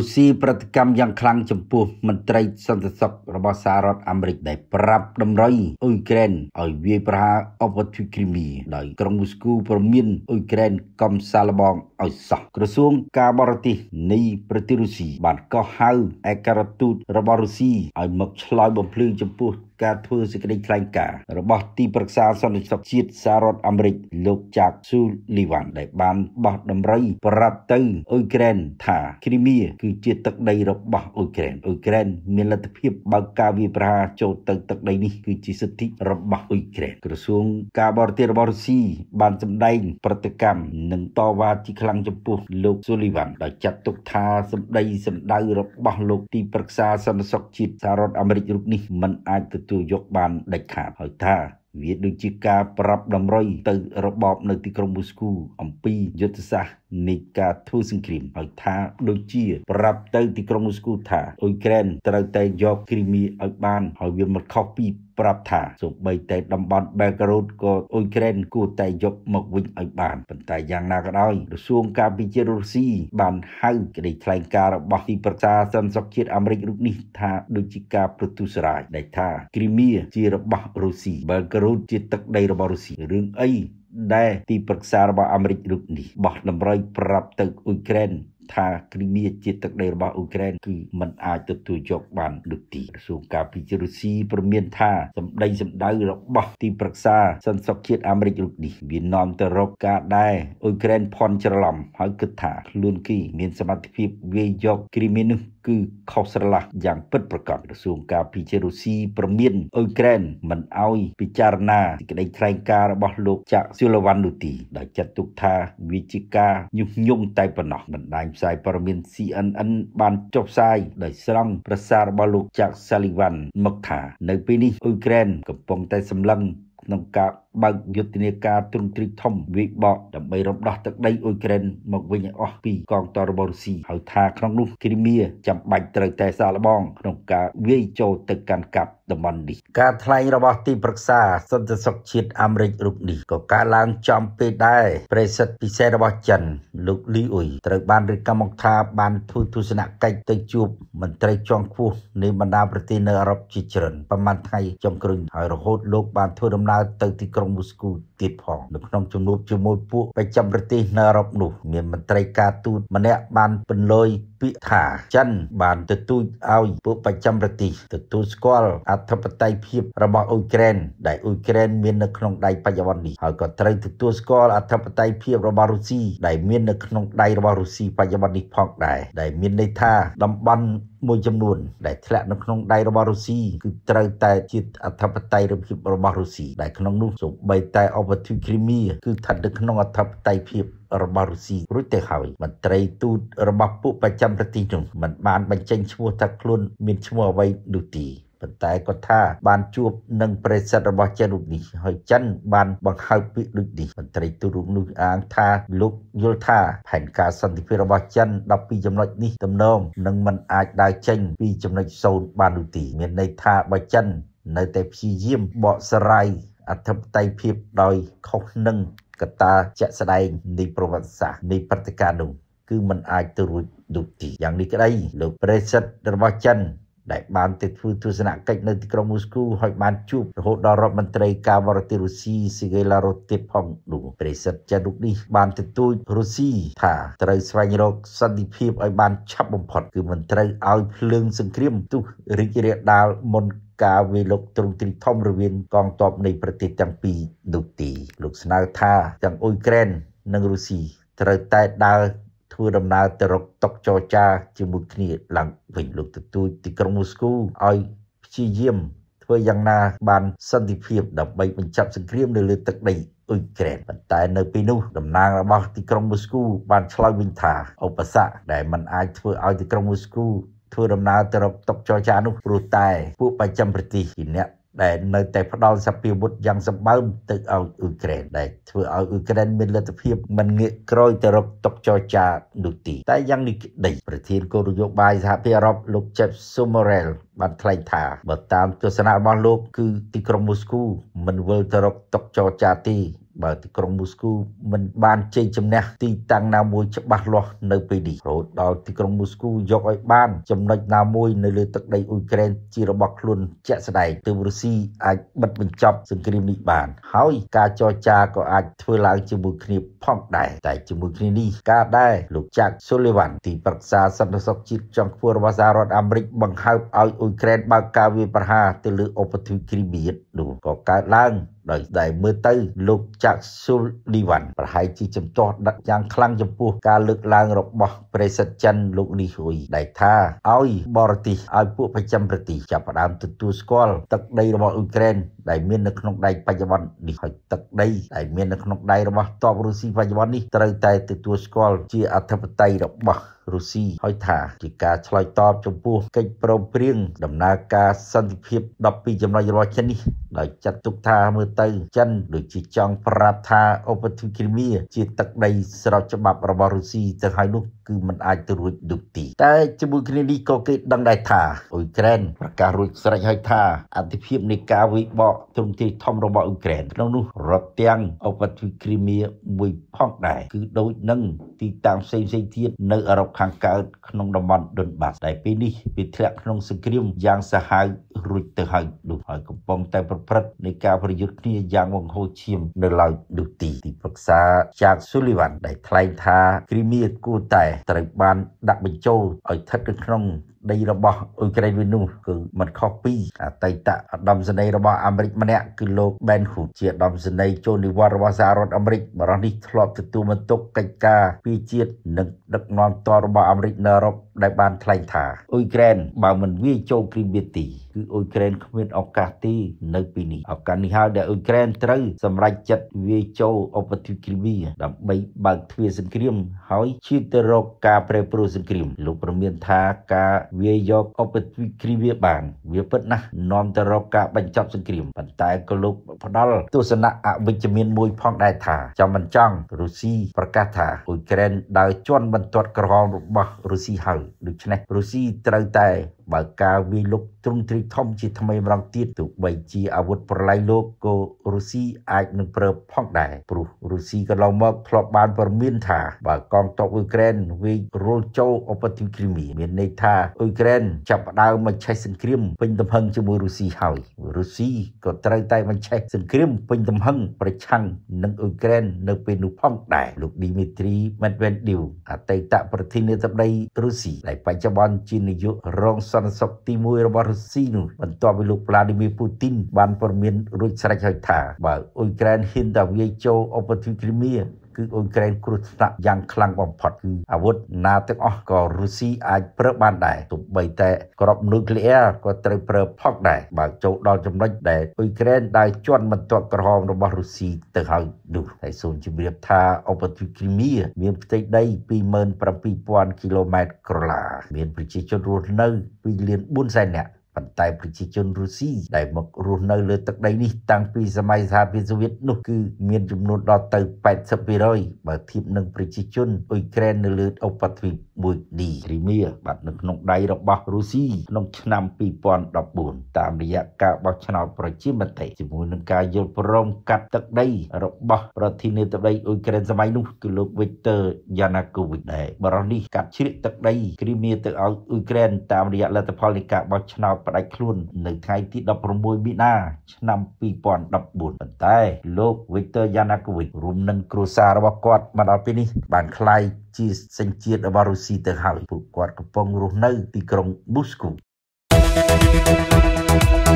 រុស្ស៊ីប្រតិកម្មយ៉ាងខ្លាំងចំពោះមន្ត្រីសន្តិសុខរបស់សហរដ្ឋអាមេរិកដែលប្រាប់តម្រុយអ៊ុយក្រែនឲ្យវាយប្រហារអបទិគ្រីមីដោយក្រុងមូស្គូព្រមានអ៊ុយក្រែនកំសាឡបង ឲ្យសោះក្រសួងការបរទេសនៃប្រទេសរុស្ស៊ីបានកោះហៅឯករដ្ឋទូតរបស់រុស្ស៊ីឲ្យមកឆ្លើយបំភ្លឺចំពោះការធ្វើសេចក្តីថ្លែងការណ៍របស់ទីប្រឹក្សាសន្តិសុខជាតិសហរដ្ឋអាមេរិកលោកចាក់ស៊ូលីវ៉ាន់ដែលបានបោះតម្រុយប្រាប់ទៅអ៊ុយក្រែនថាគ្រីមៀគឺជាទឹកដីរបស់អ៊ុយក្រែនអ៊ុយក្រែនមានលទ្ធភាពបើកការវាយប្រហារចូលទៅទឹកដីនេះគឺជាសិទ្ធិរបស់អ៊ុយក្រែនក្រសួងការបរទេសរបស់រុស្ស៊ីបានសម្ដែងប្រតិកម្មនិងតវ៉ាជាខ្លាំងចំពោះលោកស៊ូលីវ៉ាន់ដោយចាត់ទុកថាសម្ដីសម្ដៅរបស់លោកទីប្រឹក្សាសន្តិសុខជាតិសហរដ្ឋអាមេរិករូបនេះមិនអាចទទួលទទួលយកបានដាច់ខាតហើយថាវាដូចជាការប្រាប់តម្រុយទៅរបបនៅទីក្រុងមូស្គូអំពីយុទ្ធសាស្ត្រនៃការធ្វើសង្គ្រាមហើយថាដូចជា ប្រាប់ទៅទីក្រុងមូស្គូថាអ៊ុយក្រែនត្រូវតែយកគ្រីមៀឲ្យបានហើយវាមិនខុសពី ប្រាប់ថាសូម្បីតែតំបន់ Belgorod ក៏អ៊ុយក្រែនគួរតែយកមកវិញឲ្យបានប៉ុន្តែយ៉ាងណាក៏ដោយក្រសួងការពិជារុស្ស៊ីបានហៅក្តីថ្លែងការណ៍របស់ទីប្រឹក្សាសន្តិសុខជាតិអាមេរិករូបនេះថាដូចជាការប្រទុសរាយដែលថាគ្រីមៀជារបស់រុស្ស៊ី Belgorod ជាទឹកដីរបស់រុស្ស៊ីរឿងអីដែលទីប្រឹក្សារបស់អាមេរិករូបនេះបោះតម្រុយប្រាប់ទៅអ៊ុយក្រែន ថាគ្រីមៀជាទឹកដីរបស់អ៊ុយក្រែនគឺมันអាចទទួលយកបានដូចទីក្រសួងការពិចាររុស្ស៊ីព្រមានថាសម្ដីសម្ដៅរបស់ទីប្រឹក្សាសន្តិសុខជាតិអាមេរិករូបនេះវានាំទៅរកការដែលអ៊ុយក្រែនភ័ន្តច្រឡំហើយគិតថាខ្លួនគេមានសមត្ថភាពវាយយកគ្រីមៀនោះគឺខុសស្រឡះយ៉ាងពិតប្រាកដក្រសួងការពិចាររុស្ស៊ីប្រមានអ៊ុយក្រែនមិនអោយពិចារណាសេចក្តីថ្លែងការណ៍របស់លោកចាក់ស៊ូឡវ៉ាន់នូទីដោយចាត់ទុកថាវាជាការញុះញង់តែប៉ុណ្ណោះបណ្ដាញផ្សាយព័ត៌មាន CNN បានចុះផ្សាយដោយស្រង់ប្រសាសន៍របស់លោកចាក់សាលីវ៉ាន់មកថា នៅពេលនេះអ៊ុយក្រែនកំពុងតែសម្លឹងក្នុងការបើកយុទ្ធនាការទ្រង់ទ្រីធំវិបកដើម្បីរំដោះទឹកដីអ៊ុយក្រែនមកវិញឲ្យអស់ពីកងទ័ពរបស់រុស្ស៊ីហើយថាក្នុងនោះគ្រីមៀចាំបាច់ត្រូវតែសាកល្បង ក្នុងការវាយចូលទៅកាន់កាប់តំបន់នេះការថ្លែងរបស់ទីប្រឹក្សាសន្តិសុខជាតិអាមេរិករូបនេះក៏កើតឡើងចំពេលដែរប្រេសិតពិសេសរបស់ចិនលោកលីអ៊ុយត្រូវបានរៀបចំមកថាបានធ្វើទស្សនកិច្ចទៅជួបមន្ត្រីជាន់ខ្ពស់នៃបណ្ដាប្រទេសនៅអឺរ៉ុបជាច្រើនប្រហែលថ្ងៃចុងក្រោយហើយរហូតលោកបានធ្វើដំណើរទៅទីក្រុងមូស្គូទៀតផងនៅក្នុងជំនួបជាមួយពួកបច្ចាំប្រទេសនៅអឺរ៉ុបនោះមានមន្ត្រីការទូតម្នាក់បានបន្លយ ពាក្យថាចិនបានទទូចឲ្យពួកបច្ចាំប្រទេសទទួលស្គាល់អធិបតេយ្យភាពរបស់អ៊ុយក្រែនដែលអ៊ុយក្រែនមាននៅក្នុងដៃបច្ចុប្បន្ននេះហើយក៏ត្រូវទទួលស្គាល់អធិបតេយ្យភាពរបស់រុស្ស៊ីដែលមាននៅក្នុងដៃរបស់រុស្ស៊ីបច្ចុប្បន្ននេះផងដែរដែលមានន័យថាតំបន់មួយចំនួនដែលធ្លាក់នៅក្នុងដៃរបស់រុស្ស៊ីគឺត្រូវតែជាអធិបតេយ្យភាពរបស់រុស្ស៊ីដែលក្នុងនោះសូម្បីតែអបទិគ្រីមៀគឺស្ថិតនៅក្នុងអធិបតេយ្យភាព របស់រុស្ស៊ីរួចទៅហើយមន្ត្រីទូតរបស់ពួកប្រចាំប្រទេសនោះមិនបានបញ្ចេញឈ្មោះថាខ្លួនមានឈ្មោះអ្វីនោះទេប៉ុន្តែគាត់ថាបានជួបនឹងប្រិសិទ្ធរបស់ចិនរូបនេះហើយចិនបានបង្ហើបពាក្យដូចនេះមន្ត្រីទូតរូបនោះអាងថាលោកយល់ថាផែនការសន្តិភាពរបស់ចិន12ចំណុចនេះទំនងនឹងមិនអាចដើរចេញពីចំណុច0បាននោះទេមានន័យថាបើចិននៅតែព្យាយាមបកស្រាយអធិបតេយ្យភាពដោយខុសនឹង កត្តាជាក់ស្ដែងនៃប្រវត្តិសាស្ត្រនៃព្រឹត្តិការណ៍នោះគឺมันអាចទៅរួចដូចទីយ៉ាងនេះក្តីលោកប្រេសិតរបស់ចិន ដែលបានទៅធ្វើទស្សនកិច្ចនៅទីក្រុងមូស្គូហើយបានជួបរហូតដល់រដ្ឋមន្ត្រីការបរទេសរុស្ស៊ីស៊ីហ្គេឡារ៉ូទៀតផងនោះប្រេសិតចារុកនេះបានទទូចរុស្ស៊ីថាត្រូវស្វែងរកសន្តិភាពឲ្យបានឆាប់បំផុតគឺមិនត្រូវឲ្យភ្លើងសង្គ្រាមទុះរីករាលដាលមុនការវាយលុកទ្រង់ទ្រីធំរវាងកងទ័ពនៃប្រទេសទាំងពីរនោះទេលោកស្នើថាទាំងអ៊ុយក្រែននិងរុស្ស៊ីត្រូវតែដើរ ធ្វើដំណើរទៅរកតុកចរចាជាមួយគ្នាឡើងវិញលោកទទូចទីក្រុងមូស្គូឲ្យព្យាយាមធ្វើយ៉ាងណាបានសន្តិភាពដើម្បីបញ្ចប់សង្គ្រាមនៅលើទឹកដីអ៊ុយក្រែនប៉ុន្តែនៅពេលនោះតំណាងរបស់ទីក្រុងមូស្គូបានឆ្លើយវិញថាឧបសគ្គដែលมันអាចធ្វើឲ្យទីក្រុងមូស្គូធ្វើដំណើរទៅរកតុកចរចានោះព្រោះតែពួកបច្ចាំប្រទេសជាអ្នក ដែលនៅតែផ្ដល់សពាវុធយ៉ាងសម្បើមទៅឲ្យអ៊ុយក្រែនដែលធ្វើឲ្យអ៊ុយក្រែនមានលទ្ធភាពមិនងាកក្រោយទៅរកតុកចរចានោះទេតែយ៉ាងនេះក្តីប្រធានគោលនយោបាយសហភាពអឺរ៉ុបលោក Jeff Summerell បានថ្លែងថាបើតាមទស្សនៈរបស់លោកគឺទីក្រុងមូស្គូមិនវិលទៅរកតុកចរចាទេ បើទីក្រុងមូស្គូមិនបានជ័យជំនះទីតាំងណាមួយច្បាស់លាស់នៅពេលនេះរហូតដល់ទីក្រុងមូស្គូយកឲ្យបានចំណុចណាមួយនៅលើទឹកដីអ៊ុយក្រែនជារបស់ខ្លួនជាក់ស្ដែងទើបរុស្ស៊ីអាចបិទបញ្ចប់សង្គ្រាមនេះបាន ហើយការចរចាក៏អាចធ្វើឡើងជាមួយគ្នាផងដែរតែជាមួយគ្នានេះការដែលលោកចាក់ស៊ូលីវ៉ាន់ទីប្រឹក្សាសន្តិសុខជាតិចុងខ្ពស់របស់សហរដ្ឋអាមេរិកបង្ហើបឲ្យអ៊ុយក្រែនបើកការវាយប្រហារទៅលើឧបទ្វីបគ្រីមៀនោះក៏កើតឡើងដោយដែលមើលទៅលោកចាក់ស៊ូលីវ៉ាន់ប្រហែលជាចំទាស់ដឹកយ៉ាងខ្លាំងចំពោះការលើកឡើងរបស់ប្រេសិតចិនលោកលីហ៊ុយដែលថាឲ្យបរទេសឲ្យពួកប្រចាំប្រទេសចាប់ផ្ដើមទទួលស្គាល់ទឹកដីរបស់អ៊ុយក្រែនដែលមាននៅក្នុងដៃបច្ចុប្បន្ននេះហើយទឹកដីដែលមាននៅក្នុងដៃរបស់តបរុស្ស៊ីបច្ចុប្បន្ននេះត្រូវតែទទួលស្គាល់ជាអធិបតេយ្យរបស់រុស្ស៊ីហើយថាជាការឆ្លើយតបចំពោះកិច្ចព្រមព្រៀងដំណើរការសន្តិភាព12ចំណុចរបស់ចិននេះដោយចាត់ទុកថាមើលទៅចិនដូចជាចង់ប្រាប់ថាឧបទ្វីបគ្រីមៀជាទឹកដីស្របច្បាប់របស់រុស្ស៊ីទៅហើយនោះ គឺมันអាចទៅរួចដូចទី តែជាមួយគ្នានេះក៏គេដឹងដែរថាអ៊ុយក្រែនប្រកាសរួចស្រេចហើយថាអធិភាពនៃការវិបកទ្រង់ទ្រាយធំរបស់អ៊ុយក្រែនក្នុងនោះរាប់ទាំងឧបទ្វីបគ្រីមៀមួយផងដែរគឺដូចនឹងទីតាំងផ្សេងៗទៀតនៅអឺរ៉ុបខាងកើតក្នុងតំបន់ដុនបាសដែលពេលនេះវាធ្លាក់ក្នុងសង្គ្រាមយ៉ាងសាហាវរួចទៅហើយនោះហើយកំពុងតែប្រព្រឹត្តនៃការប្រយុទ្ធគ្នាយ៉ាងបង្ហូរឈាមនៅឡើយនោះទីទីប្រឹក្សាចាកស៊ូលីវ៉ាន់ដែលថ្លែងថាគ្រីមៀគួរតែត្រូវបានដាក់បញ្ចូលឲ្យស្ថិតនៅក្នុងដីរបស់អ៊ុយក្រែនវិញនោះគឺមិនខុសពីអតីតឧត្តមសេនីយ៍របស់អាមេរិកម្នាក់គឺលោក Ben Hood ជាឧត្តមសេនីយ៍ចូលនិវត្តន៍របស់សហរដ្ឋអាមេរិកបរិះនេះធ្លាប់ទទួលបន្ទុកកិច្ចការពីជាតិនិងដឹកនាំតរបស់អាមេរិកនៅអឺរ៉ុបដែលបានថ្លែងថាអ៊ុយក្រែនបើមិនវាយចូលគ្រីមៀទីគឺអ៊ុយក្រែនគ្មានឱកាសទេនៅពេលនេះឱកាសនេះហើយដែលអ៊ុយក្រែនត្រូវសម្រេចចិត្តវាយចូលឧបទ្វីបគ្រីមៀដើម្បីបើកទ្វារសង្គ្រាមហើយឈានទៅរកការប្រែប្រួលសង្គ្រាមលោកប្រមានថាការវាយកឧបទ្វីបគ្រីមៀបាន វាពិតណាស់នាំទៅរកការបញ្ចប់សង្គ្រាមប៉ុន្តែក៏លោកផ្ដល់ទស្សនៈអវិជ្ជមានមួយផងដែរថាចាំមិនចង់រុស្ស៊ីប្រកាសថាអ៊ុយក្រែនដើរជន់បន្ទាត់ក្រហមរបស់រុស្ស៊ីហើយដូច្នេះរុស្ស៊ីត្រូវតែបើការវាយលុកទ្រង់ទ្រីធំជាថ្មីម្ដងទៀតទោះបីជាអាវុធប្រឡាយលោកក៏រុស្ស៊ីអាចនឹងប្រើផងដែរព្រោះរុស្ស៊ីកន្លងមកធ្លាប់បានព្រមានថាបើកងទ័ពអ៊ុយក្រែនវាយរុលចូលឧបទ្វីបគ្រីមៀមានន័យថាអ៊ុយក្រែនចាប់ផ្ដើមមកឆេះសង្គ្រាមពេញទំហឹងជាមួយរុស្ស៊ីហើយរុស្ស៊ីក៏ត្រូវតែបញ្ឆេះសង្គ្រាមពេញទំហឹងប្រឆាំងនឹងអ៊ុយក្រែននៅពេលនោះផងដែរលោកឌីមីទ្រីមេតវេនឌីវអតីតប្រធានាធិបតីរុស្ស៊ីដែលបច្ចុប្បន្នជានាយករងសន្តិសុខទី1របស់រុស្ស៊ីនោះបន្ទាប់ពីលោកវ្លាឌីមៀពូទីនបានព័ត៌មានរួចស្រេចហើយថាបើអ៊ុយក្រែនហ៊ានតែវាយចូលឧបទ្វីបគ្រីមៀគឺអ៊ុយក្រែនគ្រោះថ្នាក់យ៉ាងខ្លាំងបំផុតគឺអាវុធណាទាំងអស់ក៏រុស្ស៊ីអាចប្រើបានដែរទោះបីតែក្របនុយក្លេអ៊ែរក៏ត្រូវប្រើផុកដែរបើចូលដល់ចំណុចដែលអ៊ុយក្រែនដែលជន់បន្ទាត់ក្រហមរបស់រុស្ស៊ីទៅហើយនោះហើយសូមជម្រាបថាឧបទ្វីបគ្រីមៀមានផ្ទៃដី27000គីឡូម៉ែត្រក្រឡា មានប្រជាជនរស់នៅ2លាន4សែននាក់ ប៉ុន្តែប្រជាជនរុស្ស៊ីដែលមករស់នៅលើទឹកដីនេះតាំងពីសម័យសហភាពសូវៀតនោះគឺមានចំនួនដល់ទៅ80%បើធៀបនឹងប្រជាជនអ៊ុយក្រែននៅលើឧបទ្វីបមួយនេះគ្រីមៀបាទនៅក្នុងដៃរបស់រុស្ស៊ីក្នុងឆ្នាំ2014តាមរយៈការបោះឆ្នោតប្រជាមតិជាមួយនឹងការយល់ព្រមកាត់ទឹកដីរបស់ប្រធានាធិបតីអ៊ុយក្រែនសម័យនោះគឺលោក Viktor Yanukovych ដែលបរិះនេះកាត់ជ្រៀកទឹកដីគ្រីមៀទៅឲ្យអ៊ុយក្រែនតាមរយៈលទ្ធផលនៃការបោះឆ្នោតផ្ដាច់ខ្លួននៅថ្ងៃទី16មីនាឆ្នាំ2014ប៉ុន្តែលោក Viktor Yanukovych រួមនឹងគ្រួសាររបស់គាត់មកដល់ពេលនេះបានក្លាយជាសញ្ជាតិរបស់រុស្ស៊ីទៅហើយពួកគាត់កំពុងរស់នៅទីក្រុងមូស្គូ thank you